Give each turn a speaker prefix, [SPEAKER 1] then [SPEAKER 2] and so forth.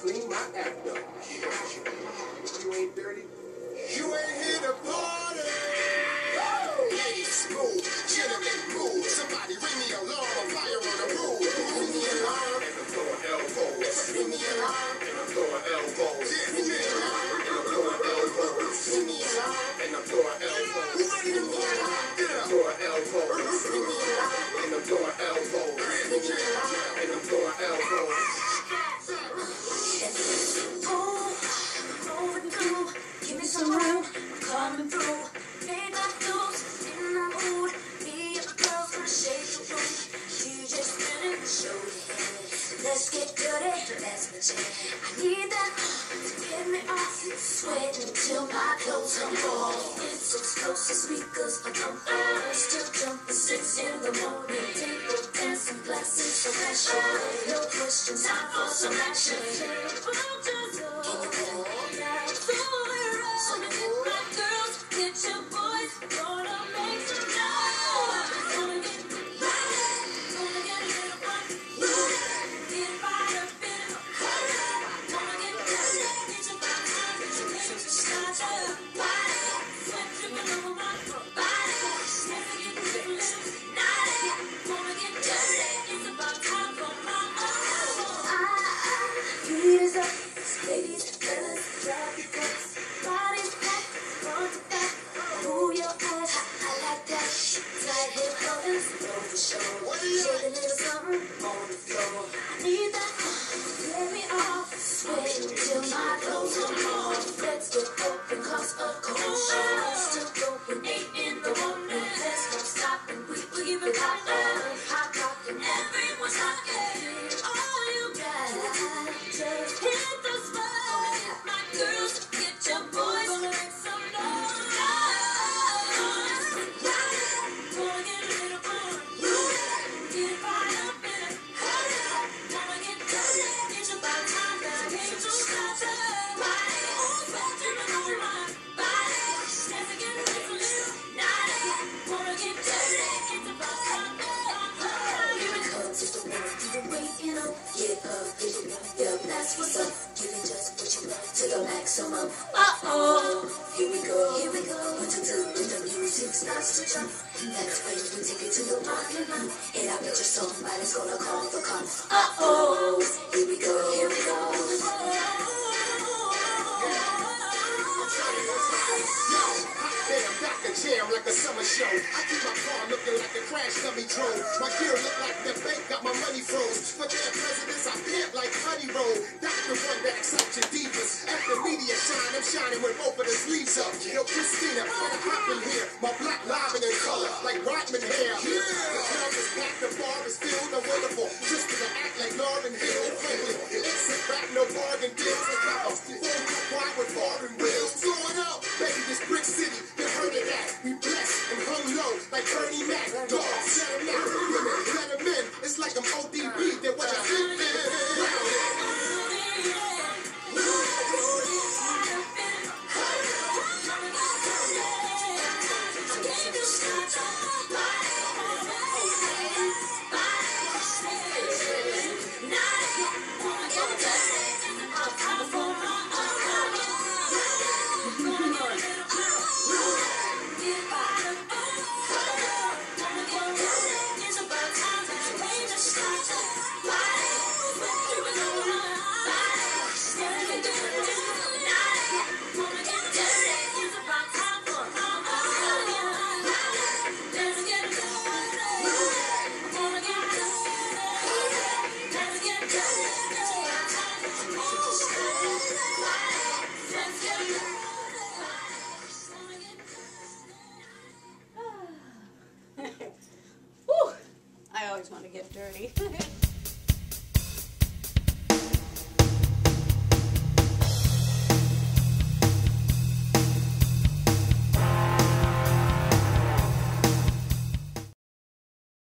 [SPEAKER 1] clean my act up. You ain't dirty, you ain't here to party.
[SPEAKER 2] Woo! Let's go. Close sweet speakers. I'm from Earth Still jump at six in the morning. Table, dancing, glasses, for passion. No questions, time for some action. maximum. Uh-oh, here we go. Here we go. One, two, two, when the music starts to jump. That's when you take it to the parking lot. And I bet your somebody's gonna call the cops. Uh-oh, here we go. Here we go.
[SPEAKER 1] Yo, I'm back the jam like a summer show. I keep my car looking like a crash dummy drone. My gear look like the bank got my money froze. Yo, Christina, I'm here. My black live in color, like Rodman hair. California. Just
[SPEAKER 3] want to get dirty.